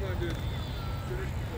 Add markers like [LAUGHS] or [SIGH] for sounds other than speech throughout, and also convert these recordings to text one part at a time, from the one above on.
going to finish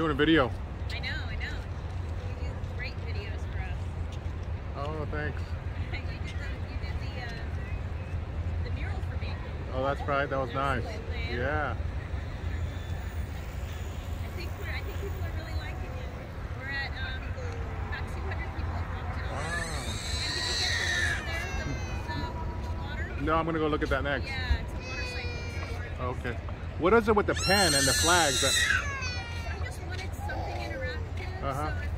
doing a video. I know, I know. You do great videos for us. Oh, thanks. [LAUGHS] you did the, you did the, uh, the mural for me. Oh, that's right. That was nice. Yeah. I think we're, I think people are really liking it. We're at um, about 200 people have walked out. And did you get the one over there, the, the, the water? No, I'm gonna go look at that next. Yeah, it's a motorcycle. Okay. What is it with the pen and the flags? Uh-huh.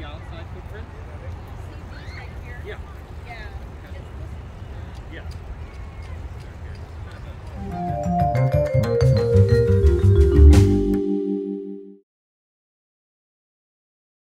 The outside footprint? Yeah.